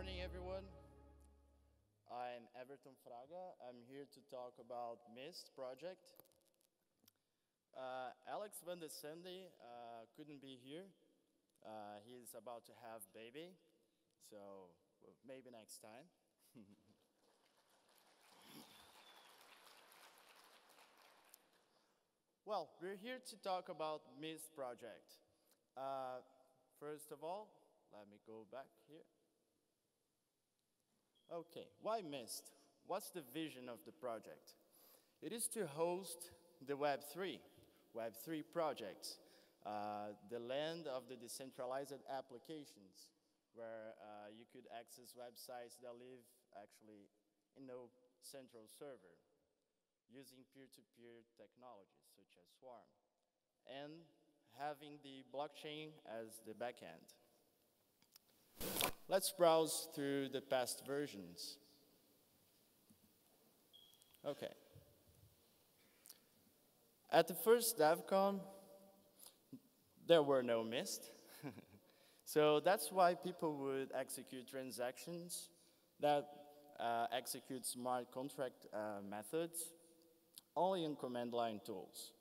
morning, everyone. I'm Everton Fraga. I'm here to talk about MIST project. Uh, Alex van uh, couldn't be here. Uh, he's about to have baby, so maybe next time. well, we're here to talk about MIST project. Uh, first of all, let me go back here. Okay, why MIST? What's the vision of the project? It is to host the Web3, Web3 projects, uh, the land of the decentralized applications, where uh, you could access websites that live actually in no central server, using peer-to-peer -peer technologies such as Swarm, and having the blockchain as the backend. Let's browse through the past versions. Okay. At the first DevCon, there were no MIST. so that's why people would execute transactions that uh, execute smart contract uh, methods only in command line tools.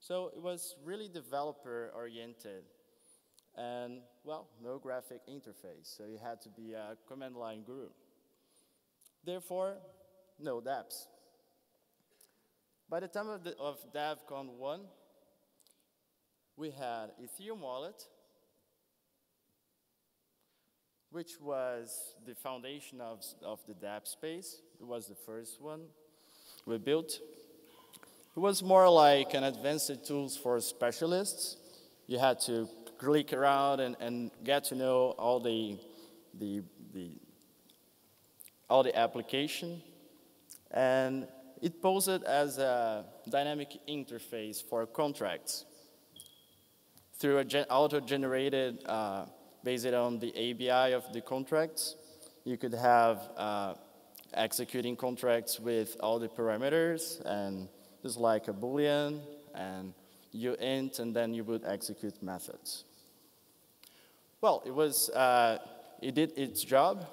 So it was really developer oriented and well, no graphic interface, so you had to be a command line guru. Therefore, no dApps. By the time of, the, of DevCon 1, we had Ethereum Wallet, which was the foundation of, of the dApp space. It was the first one we built. It was more like an advanced tools for specialists. You had to click around and, and get to know all the, the, the, all the application. And it posed as a dynamic interface for contracts through an auto-generated, uh, based on the ABI of the contracts. You could have uh, executing contracts with all the parameters and just like a Boolean and uint, and then you would execute methods. Well, it was, uh, it did its job,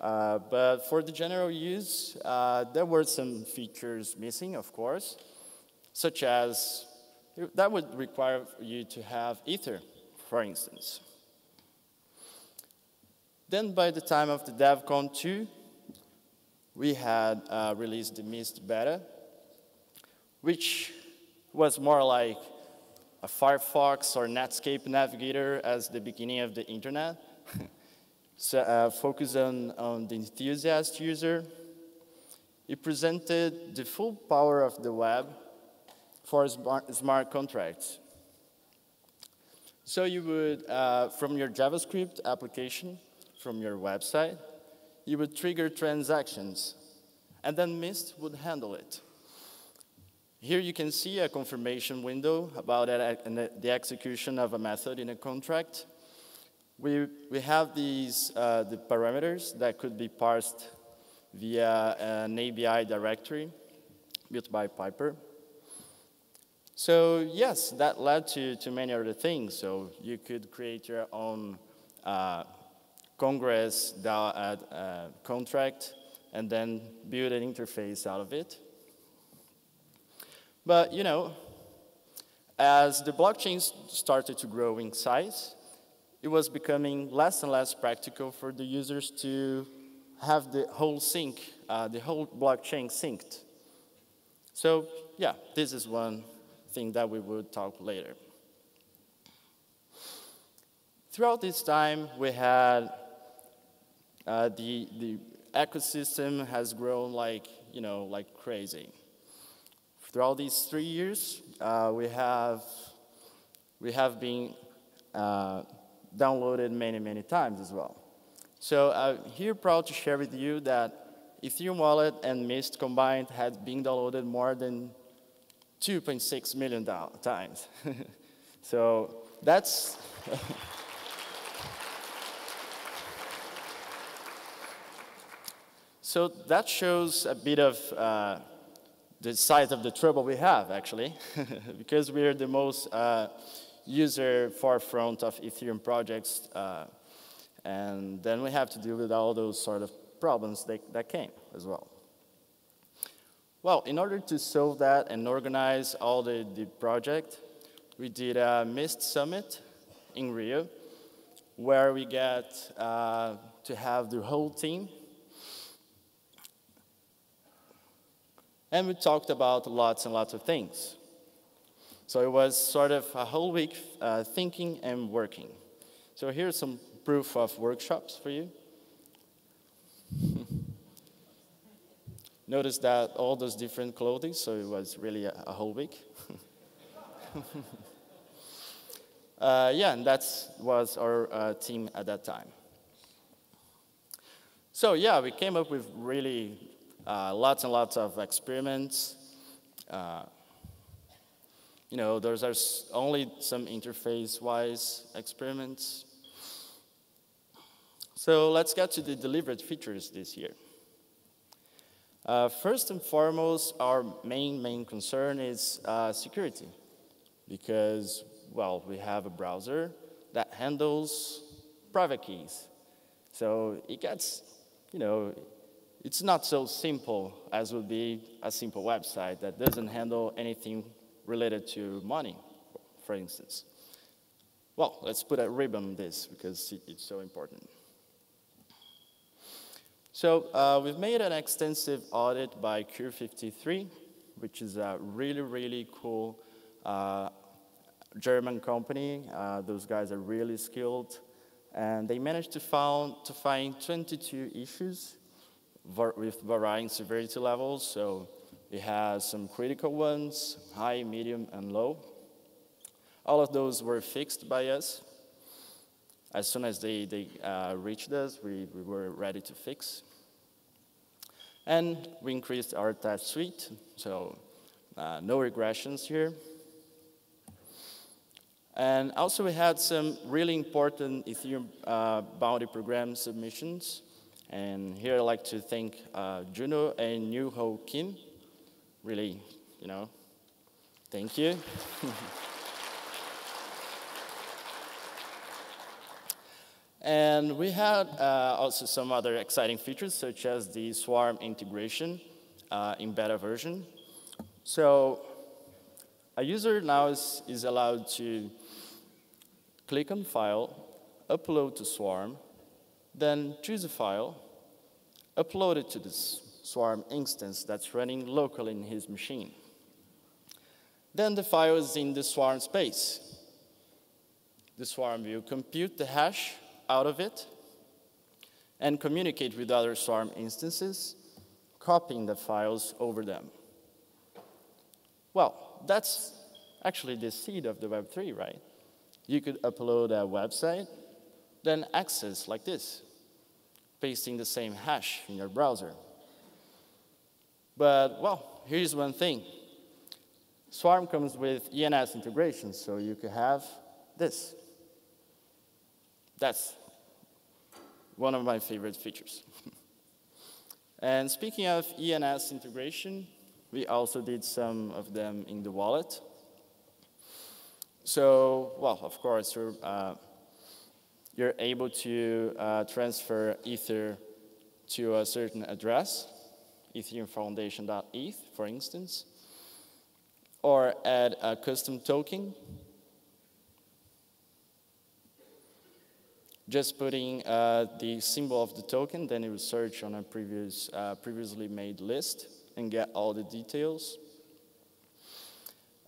uh, but for the general use, uh, there were some features missing, of course, such as that would require you to have Ether, for instance. Then by the time of the DevCon 2, we had uh, released the Mist beta, which was more like a Firefox or Netscape navigator as the beginning of the internet. so, uh, focus on, on the enthusiast user. It presented the full power of the web for smart, smart contracts. So you would, uh, from your JavaScript application, from your website, you would trigger transactions, and then Mist would handle it. Here you can see a confirmation window about the execution of a method in a contract. We, we have these, uh, the parameters that could be parsed via an ABI directory built by Piper. So yes, that led to, to many other things. So you could create your own uh, Congress uh, uh, contract and then build an interface out of it. But, you know, as the blockchain started to grow in size, it was becoming less and less practical for the users to have the whole sync, uh, the whole blockchain synced. So, yeah, this is one thing that we will talk later. Throughout this time, we had uh, the, the ecosystem has grown like, you know, like crazy. Throughout these three years, uh, we, have, we have been uh, downloaded many, many times as well. So I'm here proud to share with you that Ethereum Wallet and Mist combined had been downloaded more than 2.6 million times. so that's... so that shows a bit of uh, the size of the trouble we have, actually, because we're the most uh, user forefront of Ethereum projects uh, And then we have to deal with all those sort of problems that, that came as well. Well, in order to solve that and organize all the, the project, we did a MIST summit in Rio, where we get uh, to have the whole team. And we talked about lots and lots of things. So it was sort of a whole week uh, thinking and working. So here's some proof of workshops for you. Notice that all those different clothing, so it was really a, a whole week. uh, yeah, and that was our uh, team at that time. So yeah, we came up with really uh, lots and lots of experiments. Uh, you know, those are only some interface-wise experiments. So let's get to the delivered features this year. Uh, first and foremost, our main, main concern is uh, security because, well, we have a browser that handles private keys. So it gets, you know, it's not so simple as would be a simple website that doesn't handle anything related to money, for instance. Well, let's put a ribbon on this because it's so important. So uh, we've made an extensive audit by Cure53, which is a really, really cool uh, German company. Uh, those guys are really skilled. And they managed to, found, to find 22 issues with varying severity levels. So it has some critical ones, high, medium, and low. All of those were fixed by us. As soon as they, they uh, reached us, we, we were ready to fix. And we increased our test suite, so uh, no regressions here. And also we had some really important Ethereum uh, bounty program submissions. And here I'd like to thank uh, Juno and New Ho Kim. Really, you know, thank you. And we had uh, also some other exciting features, such as the Swarm integration uh, in beta version. So a user now is, is allowed to click on File, upload to Swarm, then choose a file, upload it to this Swarm instance that's running locally in his machine. Then the file is in the Swarm space. The Swarm will compute the hash out of it and communicate with other Swarm instances, copying the files over them. Well, that's actually the seed of the Web3, right? You could upload a website, then access like this, pasting the same hash in your browser. But, well, here's one thing. Swarm comes with ENS integration, so you could have this. That's one of my favorite features. and speaking of ENS integration, we also did some of them in the wallet. So, well, of course, uh, you're able to uh, transfer Ether to a certain address, Ethereum Foundation.eth, for instance, or add a custom token just putting uh, the symbol of the token, then it will search on a previous, uh, previously made list and get all the details.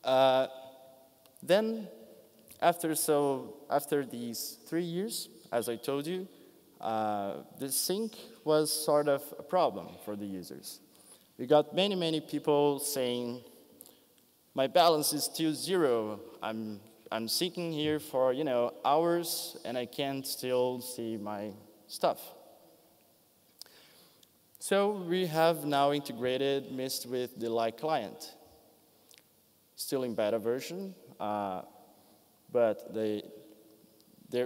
Uh, then, after, so, after these three years, as I told you, uh, the sync was sort of a problem for the users. We got many, many people saying, my balance is still zero. I'm I'm seeking here for, you know, hours and I can't still see my stuff. So we have now integrated Mist with the Light client. Still in beta version, uh, but they,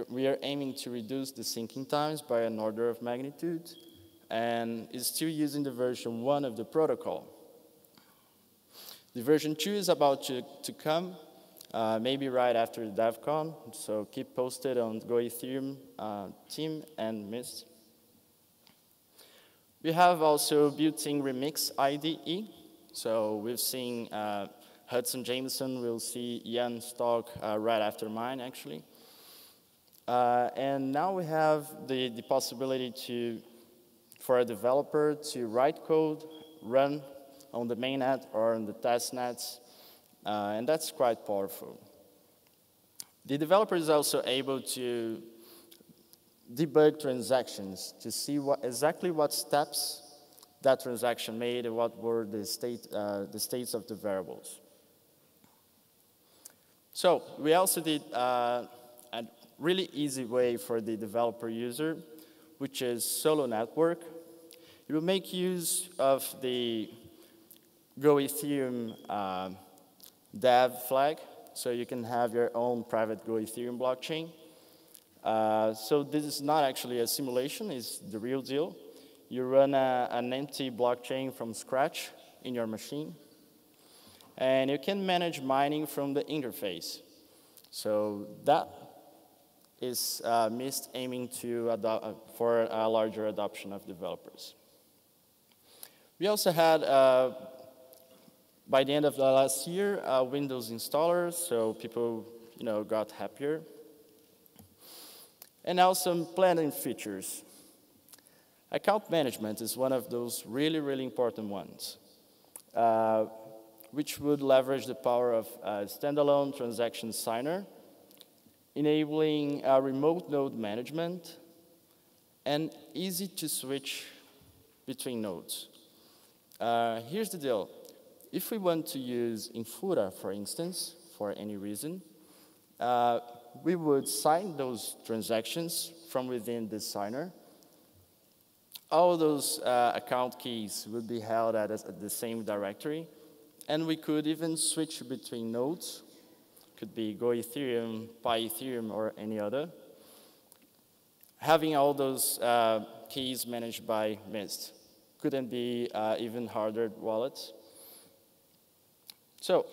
we are aiming to reduce the syncing times by an order of magnitude and is still using the version 1 of the protocol. The version 2 is about to, to come, uh, maybe right after the DevCon. So keep posted on Go Ethereum uh, team and Mist. We have also built-in Remix IDE. So we've seen uh, Hudson Jameson, we'll see Ian's talk uh, right after mine, actually. Uh, and now we have the, the possibility to, for a developer to write code, run on the mainnet or on the test nets, uh, and that's quite powerful. The developer is also able to debug transactions to see what, exactly what steps that transaction made and what were the, state, uh, the states of the variables. So we also did uh, a really easy way for the developer user, which is Solo Network. You will make use of the Go Ethereum uh, dev flag, so you can have your own private Go Ethereum blockchain. Uh, so this is not actually a simulation, it's the real deal. You run a, an empty blockchain from scratch in your machine. And you can manage mining from the interface. So that is uh, Mist aiming to uh, for a larger adoption of developers. We also had uh, by the end of the last year, uh, Windows installers, so people you know, got happier. And now some planning features. Account management is one of those really, really important ones, uh, which would leverage the power of a standalone transaction signer, enabling remote node management, and easy to switch between nodes. Uh, here's the deal. If we want to use Infura, for instance, for any reason, uh, we would sign those transactions from within the signer. All those uh, account keys would be held at, at the same directory, and we could even switch between nodes. Could be Go Ethereum, PyEthereum, or any other. Having all those uh, keys managed by Mist couldn't be uh, even hardware wallets. So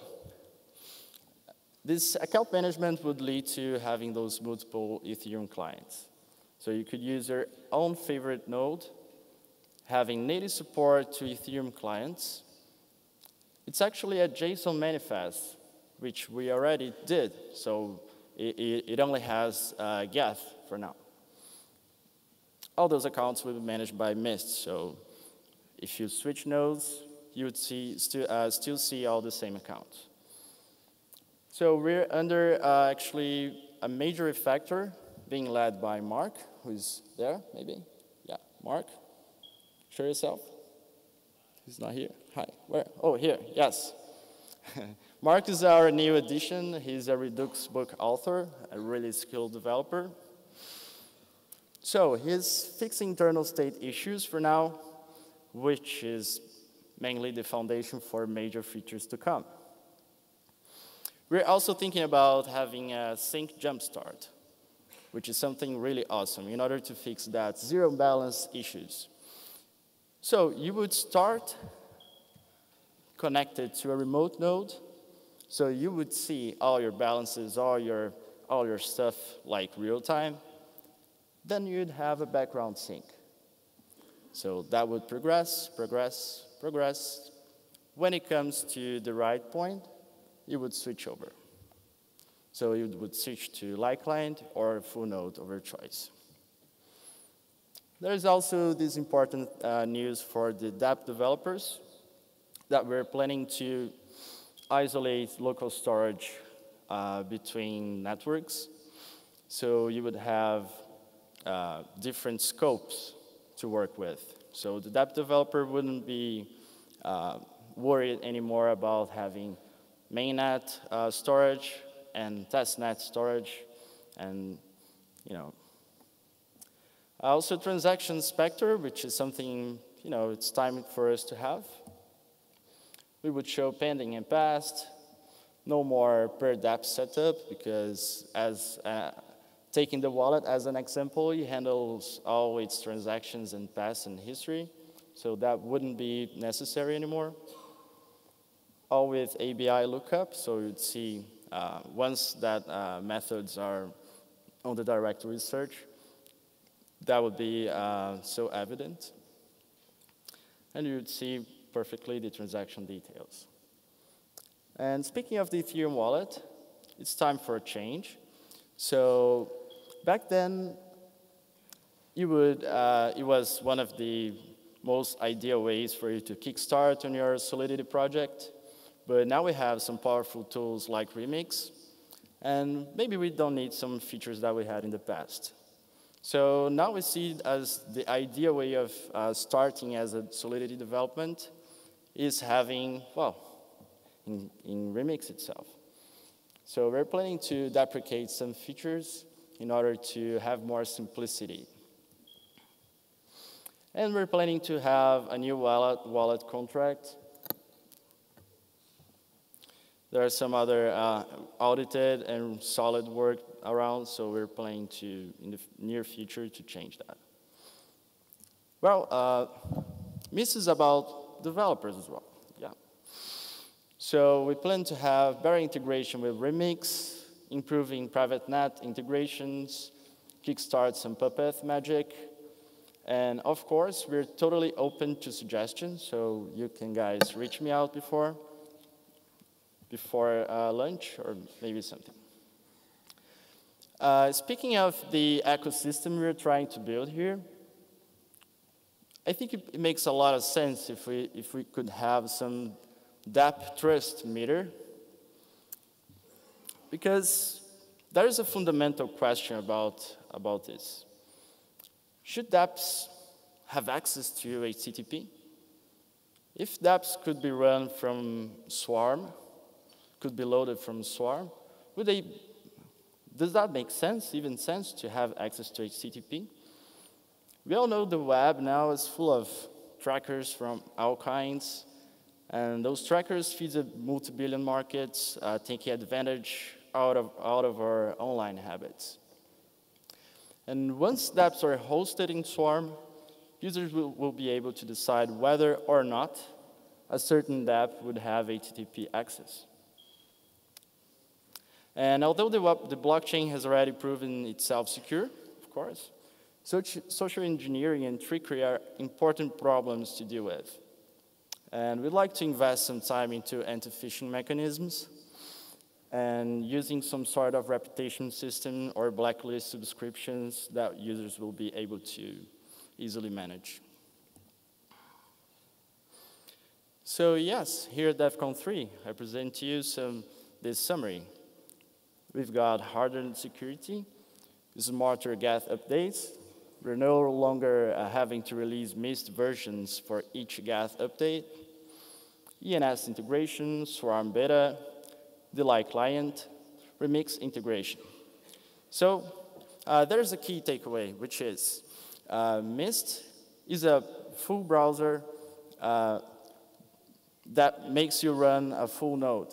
this account management would lead to having those multiple Ethereum clients. So you could use your own favorite node, having native support to Ethereum clients. It's actually a JSON manifest, which we already did. So it, it only has uh, Geth for now. All those accounts will be managed by Mist. So if you switch nodes, you would see, still, uh, still see all the same accounts. So we're under uh, actually a major refactor being led by Mark, who's there, maybe? Yeah, Mark, show yourself. He's not here. Hi, where? Oh, here, yes. Mark is our new addition. He's a Redux book author, a really skilled developer. So he's fixing internal state issues for now, which is mainly the foundation for major features to come. We're also thinking about having a sync jumpstart, which is something really awesome in order to fix that zero balance issues. So you would start connected to a remote node, so you would see all your balances, all your, all your stuff like real time. Then you'd have a background sync. So that would progress, progress, progress. When it comes to the right point, you would switch over. So you would switch to light client or full node of your choice. There's also this important uh, news for the dApp developers that we're planning to isolate local storage uh, between networks. So you would have uh, different scopes to work with. So the dApp developer wouldn't be uh, worried anymore about having mainnet uh, storage and testnet storage and, you know. Also transaction specter, which is something, you know, it's time for us to have. We would show pending and past, no more per dApp setup because as uh, Taking the wallet as an example, it handles all its transactions and past and history, so that wouldn't be necessary anymore. All with ABI lookup, so you'd see uh, once that uh, methods are on the directory search, that would be uh, so evident. And you would see perfectly the transaction details. And speaking of the Ethereum wallet, it's time for a change. So back then, you would, uh, it was one of the most ideal ways for you to kickstart on your Solidity project. But now we have some powerful tools like Remix, and maybe we don't need some features that we had in the past. So now we see as the ideal way of uh, starting as a Solidity development is having, well, in, in Remix itself. So we're planning to deprecate some features in order to have more simplicity. And we're planning to have a new wallet, wallet contract. There are some other uh, audited and solid work around, so we're planning to, in the near future, to change that. Well, uh, this is about developers as well. Yeah. So we plan to have better integration with Remix, improving private net integrations, kickstart some Puppet magic. And of course, we're totally open to suggestions, so you can guys reach me out before, before uh, lunch or maybe something. Uh, speaking of the ecosystem we're trying to build here, I think it, it makes a lot of sense if we, if we could have some dApp trust meter because there is a fundamental question about, about this. Should dApps have access to HTTP? If dApps could be run from Swarm, could be loaded from Swarm, would they, does that make sense, even sense, to have access to HTTP? We all know the web now is full of trackers from all kinds, and those trackers feed the multi-billion markets, uh, taking advantage out of, out of our online habits. And once dApps are hosted in Swarm, users will, will be able to decide whether or not a certain dApp would have HTTP access. And although the, the blockchain has already proven itself secure, of course, such, social engineering and trickery are important problems to deal with. And we'd like to invest some time into anti-phishing mechanisms and using some sort of reputation system or blacklist subscriptions that users will be able to easily manage. So yes, here at DevCon 3, I present to you some, this summary. We've got hardened security, smarter Geth updates. We're no longer uh, having to release Mist versions for each Geth update. ENS integration, Swarm Beta, Delay client, Remix integration. So uh, there's a key takeaway, which is uh, Mist is a full browser uh, that makes you run a full node.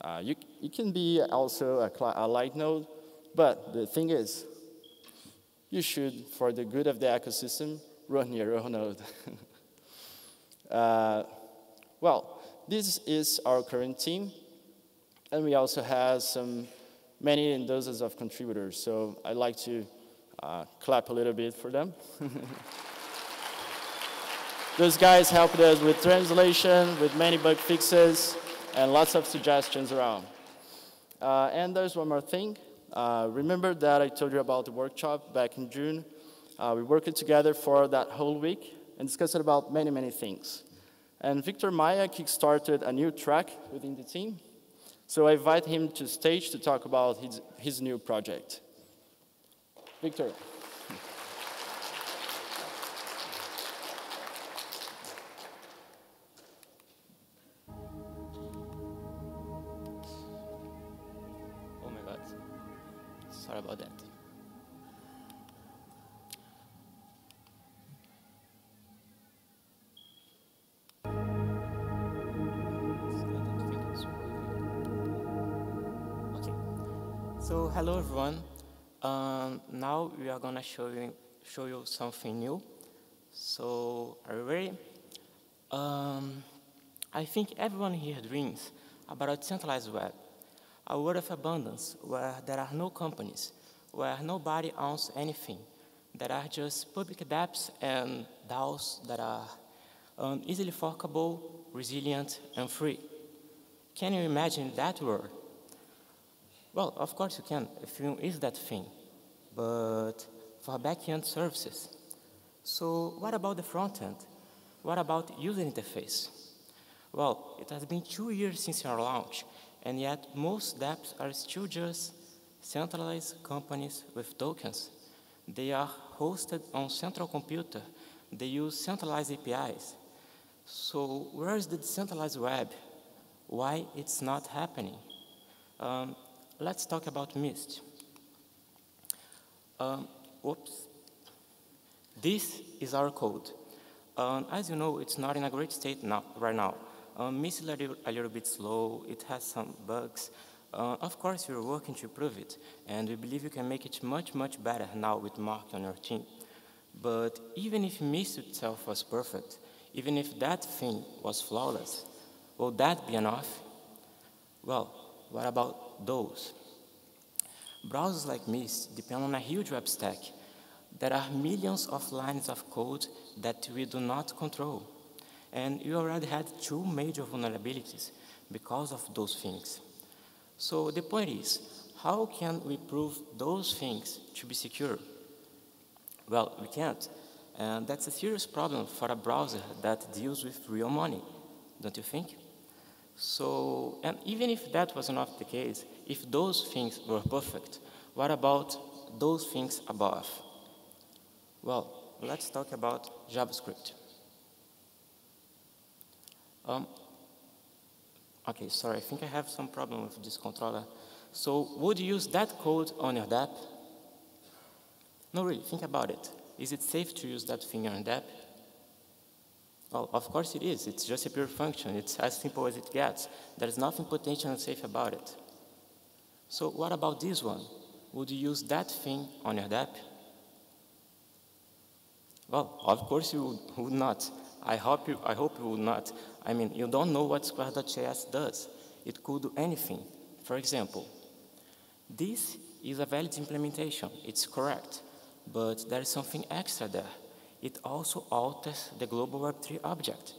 Uh, you, you can be also a, a light node, but the thing is, you should, for the good of the ecosystem, run your own node. uh, well, this is our current team, and we also have some many dozens of contributors. So I'd like to uh, clap a little bit for them. Those guys helped us with translation, with many bug fixes, and lots of suggestions around. Uh, and there's one more thing. Uh, remember that I told you about the workshop back in June? Uh, we worked together for that whole week and discussed about many, many things. And Victor Maia kickstarted a new track within the team. So I invite him to stage to talk about his, his new project. Victor. Show you show you something new. So are you ready? Um, I think everyone here dreams about a decentralized web, a world of abundance where there are no companies, where nobody owns anything. There are just public dApps and DAOs that are um, easily forkable, resilient, and free. Can you imagine that world? Well, of course you can. If Ethereum is that thing, but for backend services. So what about the front end? What about user interface? Well, it has been two years since our launch, and yet most dApps are still just centralized companies with tokens. They are hosted on central computer. They use centralized APIs. So where is the decentralized web? Why it's not happening? Um, let's talk about Mist. Um, oops. This is our code. Um, as you know, it's not in a great state now, right now. Um, Mist is a little, a little bit slow, it has some bugs. Uh, of course, we're working to improve it, and we believe we can make it much, much better now with Mark on our team. But even if Mist itself was perfect, even if that thing was flawless, will that be enough? Well, what about those? Browsers like Mist depend on a huge web stack. There are millions of lines of code that we do not control. And we already had two major vulnerabilities because of those things. So the point is, how can we prove those things to be secure? Well, we can't. And that's a serious problem for a browser that deals with real money, don't you think? So, and even if that was not the case, if those things were perfect, what about those things above? Well, let's talk about JavaScript. Um, okay, sorry, I think I have some problem with this controller. So would you use that code on your dApp? No, really, think about it. Is it safe to use that thing on dApp? Well, of course it is. It's just a pure function. It's as simple as it gets. There's nothing potentially unsafe about it. So what about this one? Would you use that thing on your dApp? Well, of course you would, would not. I hope, you, I hope you would not. I mean, you don't know what Square.js does. It could do anything. For example, this is a valid implementation. It's correct. But there is something extra there. It also alters the global Web3 object.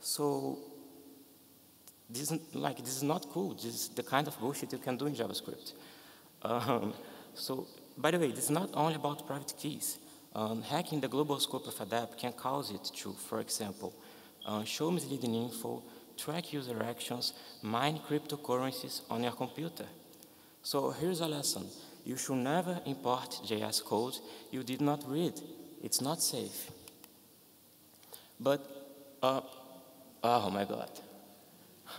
So this is, like, this is not cool. This is the kind of bullshit you can do in JavaScript. Um, so, by the way, this is not only about private keys. Um, hacking the global scope of a dApp can cause it to, for example, uh, show misleading info, track user actions, mine cryptocurrencies on your computer. So here's a lesson. You should never import JS code you did not read. It's not safe. But, uh, oh my God.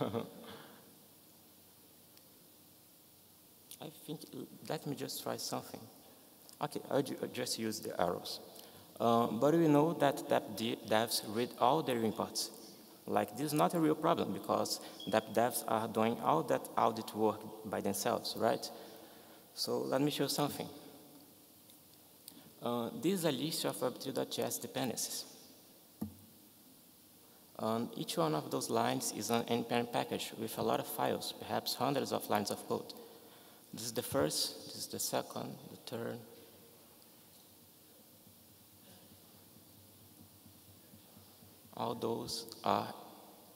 I think, let me just try something. Okay, I'll just use the arrows. Uh, but we know that devs read all their imports. Like this is not a real problem because dApp devs are doing all that audit work by themselves, right? So let me show something. Uh, this is a list of Web3.js dependencies. Um, each one of those lines is an npm package with a lot of files, perhaps hundreds of lines of code. This is the first, this is the second, the third. All those are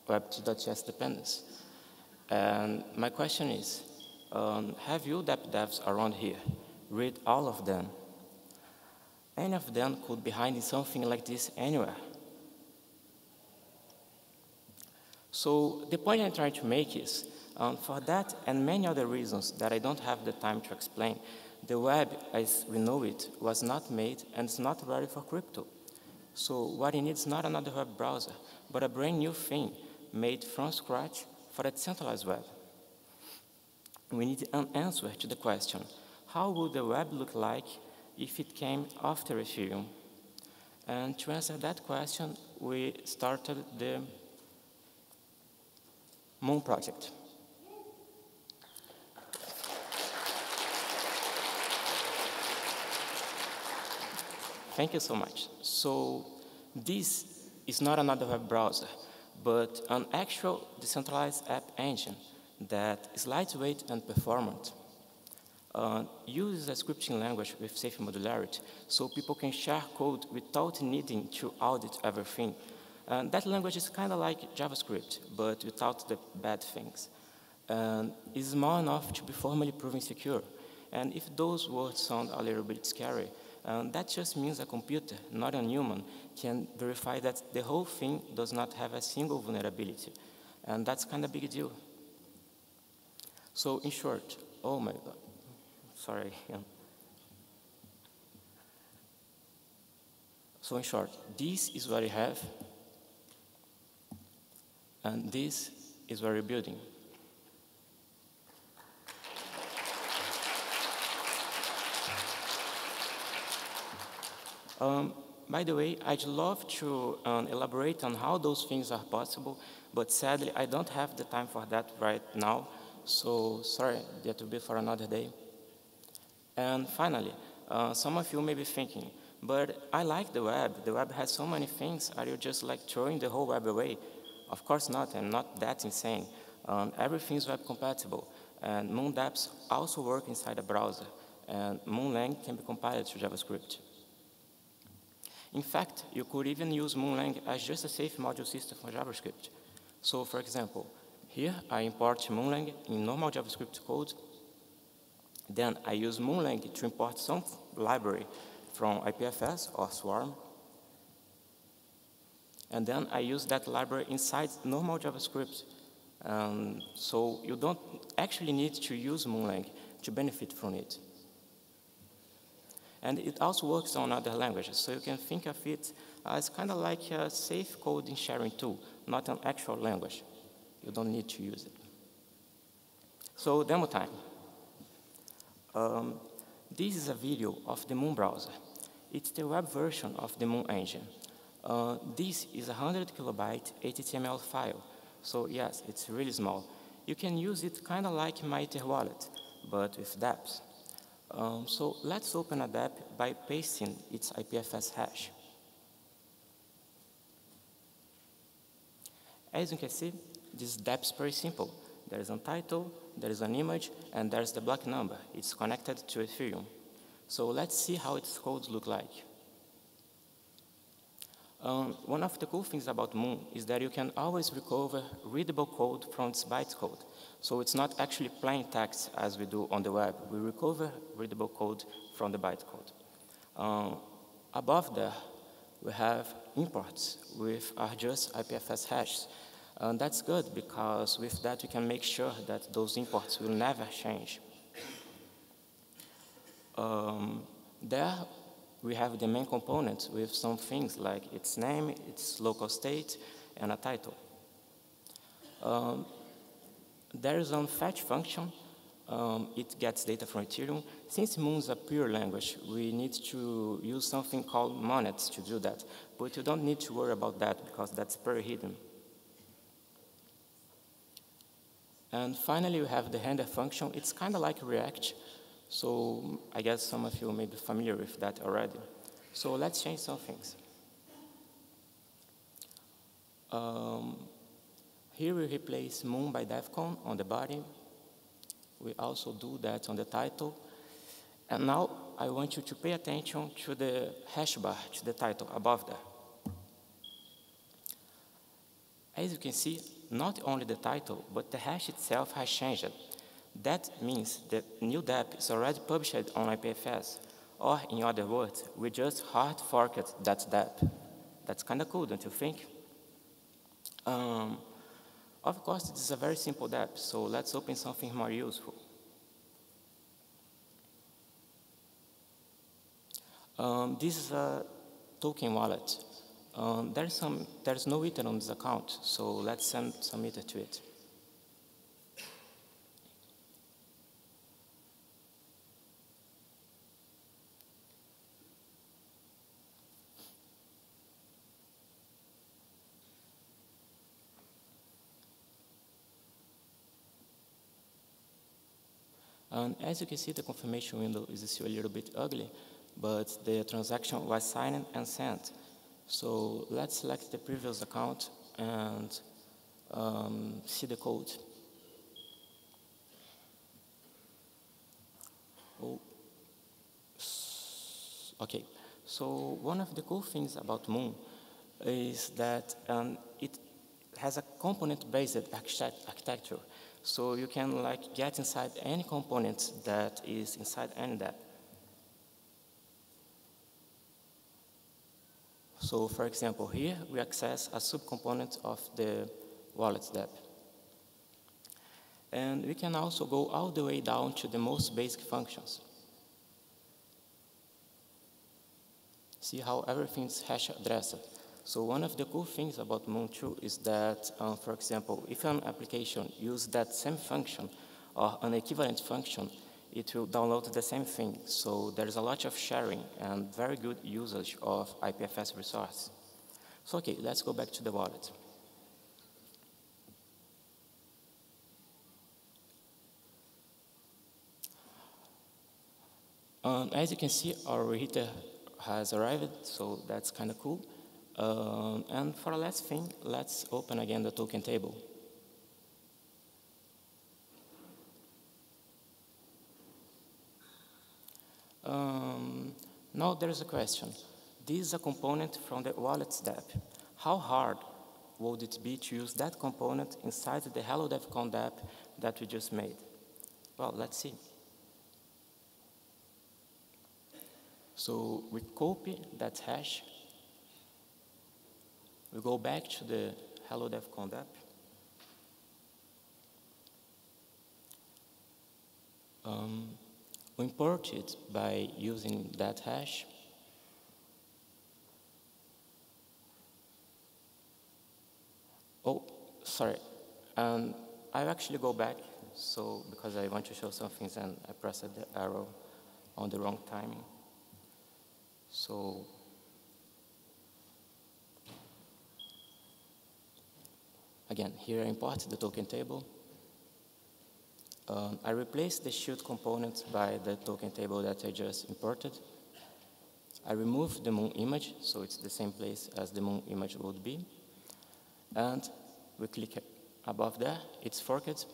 Web2.js dependencies. And my question is, um, have you dApp devs around here read all of them? Any of them could be hiding something like this anywhere. So the point I'm trying to make is, um, for that and many other reasons that I don't have the time to explain, the web as we know it was not made and it's not ready for crypto. So what it needs is not another web browser, but a brand new thing made from scratch for a decentralized web we need an answer to the question, how would the web look like if it came after Ethereum? And to answer that question, we started the Moon project. Thank you so much. So this is not another web browser, but an actual decentralized app engine that is lightweight and performant. Uh, uses a scripting language with safe modularity so people can share code without needing to audit everything. And that language is kind of like JavaScript, but without the bad things. And is small enough to be formally proven secure. And if those words sound a little bit scary, um, that just means a computer, not a human, can verify that the whole thing does not have a single vulnerability. And that's kind of a big deal. So in short, oh my God, sorry. So in short, this is what you have, and this is what you're building. Um, by the way, I'd love to um, elaborate on how those things are possible, but sadly, I don't have the time for that right now. So sorry, that will be for another day. And finally, uh, some of you may be thinking, but I like the web. The web has so many things. Are you just like throwing the whole web away? Of course not. I'm not that insane. Um, everything is web compatible. And MoonDApps also work inside a browser. And MoonLang can be compiled to JavaScript. In fact, you could even use MoonLang as just a safe module system for JavaScript. So for example, here I import MoonLang in normal JavaScript code. Then I use MoonLang to import some library from IPFS or Swarm. And then I use that library inside normal JavaScript. Um, so you don't actually need to use MoonLang to benefit from it. And it also works on other languages. So you can think of it as kind of like a safe coding sharing tool, not an actual language. You don't need to use it. So demo time. Um, this is a video of the Moon browser. It's the web version of the Moon engine. Uh, this is a 100 kilobyte HTML file. So yes, it's really small. You can use it kind of like MyEtherWallet, but with dApps. Um, so let's open a dApp by pasting its IPFS hash. As you can see, this dApp is very simple. There is a title, there is an image, and there's the block number. It's connected to Ethereum. So let's see how its codes look like. Um, one of the cool things about Moon is that you can always recover readable code from its bytecode. So it's not actually plain text as we do on the web. We recover readable code from the bytecode. Um, above there, we have imports with just IPFS hashes. And that's good because with that we can make sure that those imports will never change. Um, there we have the main components with some things like its name, its local state, and a title. Um, there is a fetch function. Um, it gets data from Ethereum. Since Moon is a pure language, we need to use something called monads to do that. But you don't need to worry about that because that's very hidden. And finally, we have the render function. It's kind of like React, so I guess some of you may be familiar with that already. So let's change some things. Um, here we replace Moon by DevCon on the body. We also do that on the title. And now I want you to pay attention to the hash bar, to the title above there. As you can see, not only the title, but the hash itself has changed. That means the new dApp is already published on IPFS, or in other words, we just hard forked that dApp. That's kind of cool, don't you think? Um, of course, this is a very simple dApp, so let's open something more useful. Um, this is a token wallet. Um, there's, some, there's no Ether on this account, so let's send some Ether to it. And as you can see, the confirmation window is still a little bit ugly, but the transaction was signed and sent. So let's select the previous account and um, see the code. Oh. Okay, so one of the cool things about Moon is that um, it has a component-based architecture. So you can like get inside any component that is inside any dApp. So for example, here we access a subcomponent of the wallet dApp. And we can also go all the way down to the most basic functions. See how everything's hash addressed. So one of the cool things about 2 is that, um, for example, if an application uses that same function or an equivalent function, it will download the same thing. So there's a lot of sharing and very good usage of IPFS resource. So okay, let's go back to the wallet. Um, as you can see, our reheater has arrived, so that's kind of cool. Um, and for the last thing, let's open again the token table. Um, now there's a question. This is a component from the wallet dApp. How hard would it be to use that component inside the Hello DevCon dApp that we just made? Well, let's see. So we copy that hash. We go back to the Hello DevCon app. Um, we import it by using that hash. Oh, sorry. Um, I actually go back, so because I want to show some things and I pressed the arrow on the wrong timing. So again, here I import the token table. Um, I replace the shield component by the token table that I just imported. I remove the moon image, so it's the same place as the moon image would be. And we click above there, it's forked.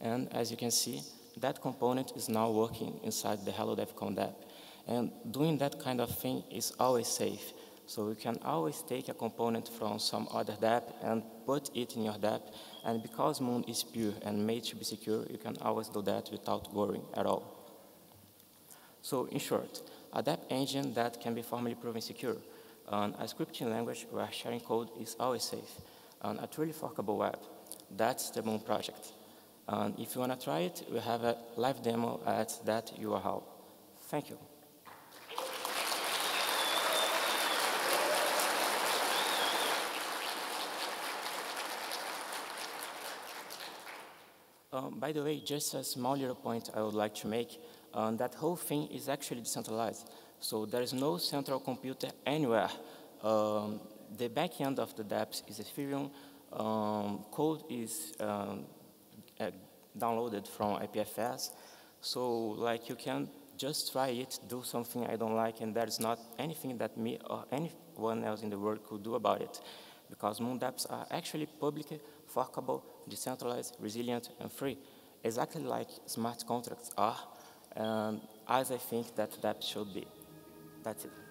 And as you can see, that component is now working inside the Hello DevCon app. And doing that kind of thing is always safe. So you can always take a component from some other dApp and put it in your dApp. And because Moon is pure and made to be secure, you can always do that without worrying at all. So in short, a dApp engine that can be formally proven secure, and a scripting language where sharing code is always safe, and a truly forkable web. That's the Moon project. And if you want to try it, we have a live demo at that URL. Thank you. Um, by the way, just a small little point I would like to make, um, that whole thing is actually decentralized. So there is no central computer anywhere. Um, the backend of the dApps is Ethereum. Um, code is um, uh, downloaded from IPFS. So like you can just try it, do something I don't like, and there's not anything that me or anyone else in the world could do about it. Because Moon dApps are actually public, forkable, decentralized, resilient, and free, exactly like smart contracts are, and as I think that that should be. That's it.